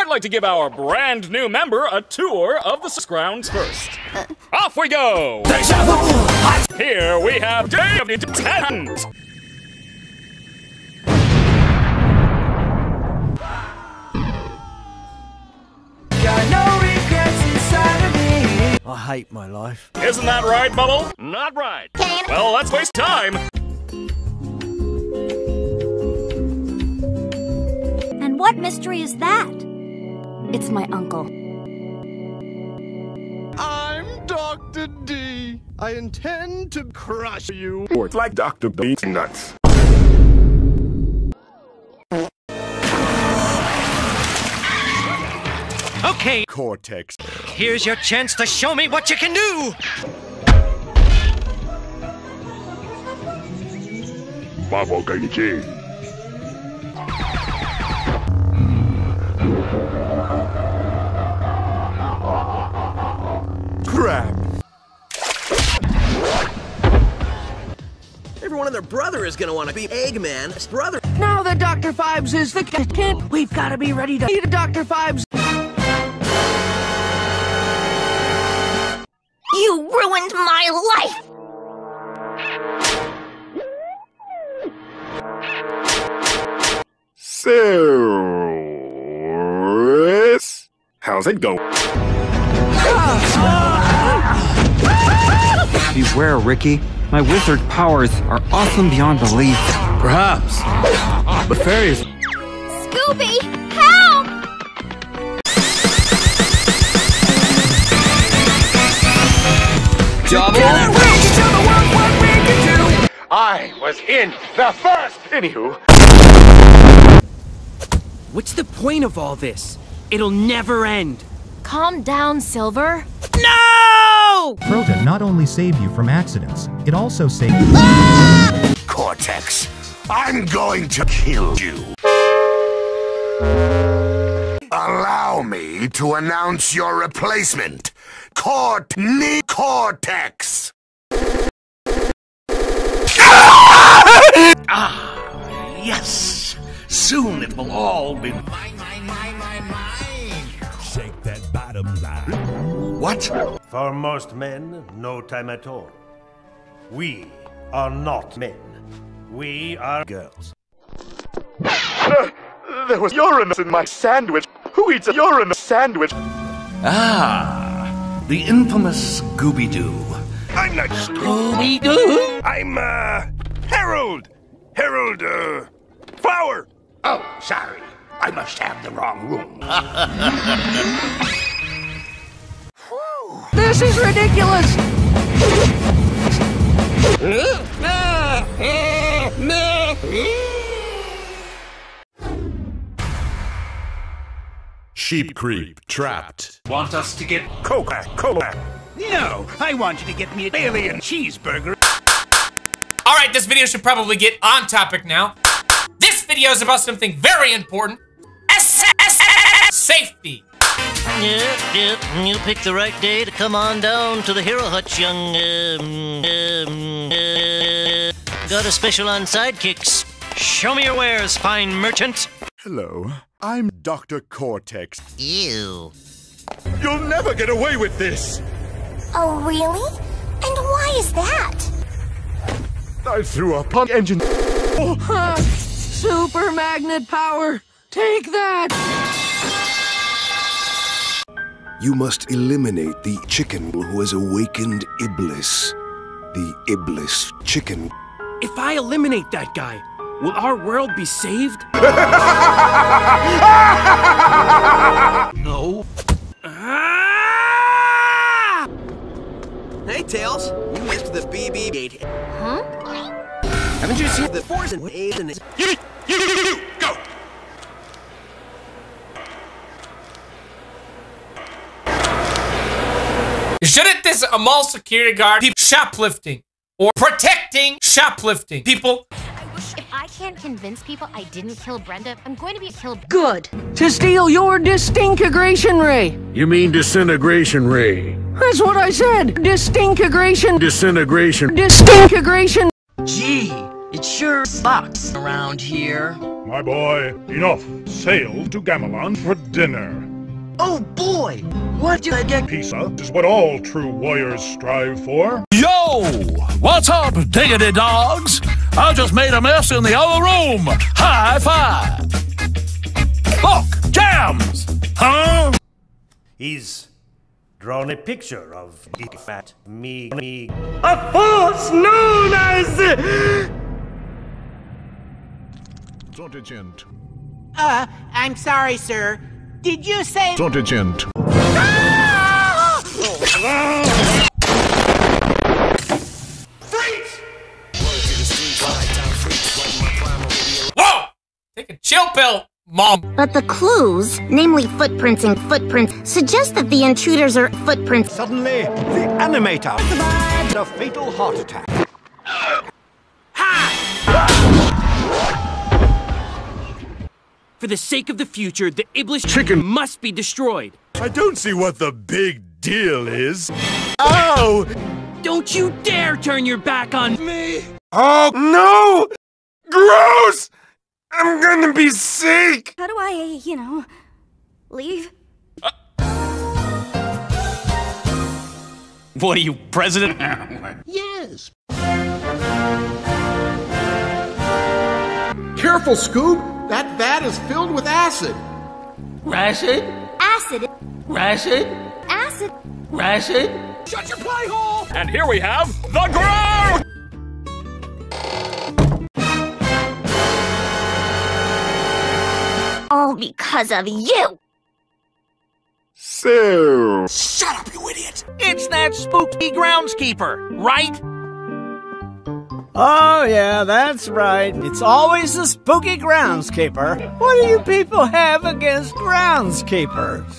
I'd like to give our brand new member a tour of the grounds first. Uh. Off we go! Here we have Day of the I hate my life. Isn't that right, Bubble? Not right. Well, let's waste time. And what mystery is that? It's my uncle. I'm Dr. D. I intend to crush you. It's like Dr. Beats nuts. Okay, Cortex. here's your chance to show me what you can do! Bravo, KG. Everyone and their brother is gonna want to be Eggman's brother. Now that Dr. Fibes is the kid, we've got to be ready to eat Dr. Fibes. You ruined my life! Serious? How's it go? Beware, Ricky. My wizard powers are awesome beyond belief. Perhaps. But fairies. Scooby, help! I was in the first. Anywho, What's the point of all this? It'll never end. Calm down, Silver. No! Crota not only saved you from accidents, it also saved Cortex, I'm going to kill you. Allow me to announce your replacement, Courtney Cortex. Ah, yes. Soon it will all be. Shake that bottom line. What? For most men, no time at all. We are not men. We are girls. There was urine in my sandwich. Who eats a urine sandwich? Ah, the infamous Gooby Doo. I'm not Scooby Doo? I'm, uh, Harold! Harold, uh, Flower! Oh, sorry. I must have the wrong room. This is ridiculous. Sheep creep. Trapped. Want us to get. Coca-Cola. No, I want you to get me an alien cheeseburger. Alright, this video should probably get on topic now. This video is about something very important. Safety. Yep, yep, you picked the right day to come on down to the Hero Hutch, young, um, um, uh, got a special on sidekicks. Show me your wares, fine merchant. Hello. I'm Dr. Cortex. Ew. You'll never get away with this! Oh, really? And why is that? I threw a pump engine. Ha! Super magnet power. Take that. You must eliminate the chicken who has awakened Iblis. The Iblis chicken. If I eliminate that guy, will our world be saved? No. Ah! Hey, Tails. You missed the BB gate. Huh? Haven't you seen the force and eight and You, you, you, you, go! Shouldn't this a mall security guard be shoplifting or protecting shoplifting people? If I can't convince people I didn't kill Brenda, I'm going to be killed. Good. To steal your disintegration ray. You mean disintegration ray? That's what I said. Disintegration. Disintegration. Disintegration. Gee, It sure sucks around here. My boy, enough. Sail to Gamelon for dinner. Oh boy! What do I get? Pizza is what all true warriors strive for. Yo! What's up, diggity dogs? I just made a mess in the other room. High five! Look, jams! Huh? He's drawn a picture of the fat me me. A force known as gent. Uh, I'm sorry, sir. Did you say Sergeant. Whoa! Take a chill pill, mom. But the clues, namely footprints and footprints, suggest that the intruders are footprints. Suddenly, the animator survived a fatal heart attack. For the sake of the future, the Iblis chicken must be destroyed. I don't see what the big deal is. Oh! Don't you dare turn your back on me! Oh, no! Gross! I'm gonna be sick! How do I, you know, leave? Uh, what are you, president? yes. Careful, Scoob! That vat is filled with acid. Rashid? Acid. Rashid? Acid. Rashid? Shut your play hole! And here we have the Grow! All because of you! So. Shut up, you idiot! It's that spooky groundskeeper, right? Oh, yeah, that's right. It's always the spooky groundskeeper. What do you people have against groundskeepers?